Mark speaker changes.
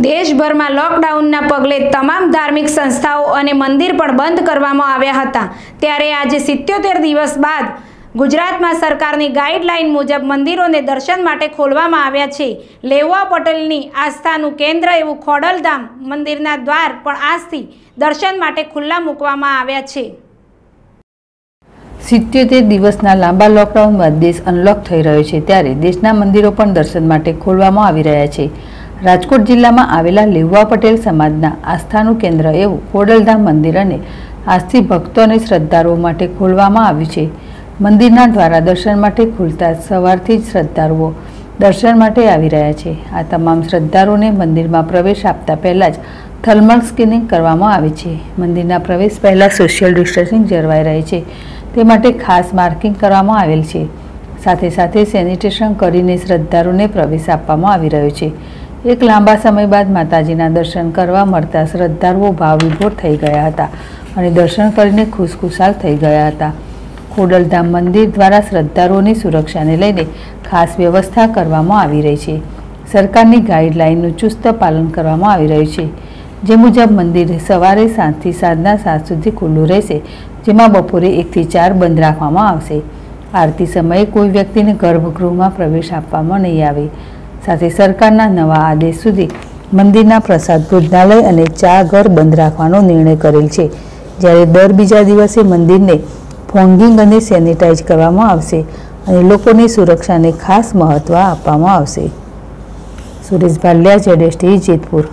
Speaker 1: દેશભરમાં લોકડાઉનના પગલે તમામ ધાર્મિક સંસ્થાઓ અને મંદિર પણ બંધ કરવામાં આવ્યા હતા. ત્યારે આજે સિત્યોતેર દિવસ બાદ ગુજરાતમાં સરકારની ગાઈડલાઈન મુજબ મંદિરોને દર્શન માટે ખોલવામાં આવ્યા છે. લેવા પટેલની આસ્થાનું કેન્દ્ર એવું ખોડલધામ મંદિરના દ્વાર પણ આજથી દર્શન માટે ખુલ્લા મૂકવામાં આવ્યા છે.
Speaker 2: સિત્યોતેર દિવસના લાંબા લોકડાઉન બાદ દેશ અનલોક થઈ રહ્યો છે. ત્યારે દેશના મંદિરો પણ દર્શન માટે ખોલવામાં આવી રહ્યા છે. રાજકોટ જિલ્લામાં આવેલા લેવા પટેલ સમાજના આસ્થાનું કેન્દ્ર એવું ખોડલધામ મંદિર અને આજથી ભક્તો અને શ્રદ્ધાળુઓ માટે ખોલવામાં આવ્યું છે. મંદિરના દ્વારા દર્શન માટે ખુલતા સવારથી જ શ્રદ્ધાળુઓ દર્શન માટે આવી રહ્યા છે. આ તમામ શ્રદ્ધાળુઓને મંદિરમાં પ્રવેશ આપતા પહેલાં જ થર્મલ સ્કેનિંગ કરવામાં આવે છે. મંદિરના પ્રવેશ પહેલાં સોશિયલ ડિસ્ટન્સિંગ જળવાઈ રહે છે. તે માટે ખાસ માર્કિંગ કરવામાં આવેલ છે. સાથે સાથે સેનિટેશન કરીને શ્રદ્ધાળુઓને પ્રવેશ આપવામાં આવી રહ્યો છે. એક લાંબા સમય બાદ માતાજીના દર્શન કરવા મળતા શ્રદ્ધાળુઓ ભાવવિભોર થઈ ગયા હતા અને દર્શન કરીને ખુશખુશાલ થઈ ગયા હતા. ખોડલધામ મંદિર દ્વારા શ્રદ્ધાળુઓની સુરક્ષાને લઈને ખાસ વ્યવસ્થા કરવામાં આવી રહી છે. સરકારની ગાઈડલાઇનનું ચુસ્ત પાલન કરવામાં આવી રહ્યું છે. જે મુજબ મંદિર સવારે સાતથી સાંજના સાત સુધી ખુલ્લું રહેશે, જેમાં બપોરે એકથી ચાર બંધ રાખવામાં આવશે. આરતી સમયે કોઈ વ્યક્તિને ગર્ભગૃહમાં પ્રવેશ આપવામાં નહીં આવે. સાથે સરકારના નવા આદેશ સુધી મંદિરના પ્રસાદ ભોજનાલય અને ચા ઘર બંધ રાખવાનો નિર્ણય કરેલ છે. જ્યારે દર બીજા દિવસે મંદિરને ફોંગિંગ અને સેનિટાઈઝ કરવામાં આવશે અને લોકોની સુરક્ષાને ખાસ મહત્ત્વ આપવામાં આવશે. સુરેશ ભાલિયા જેડેશ જેતપુર.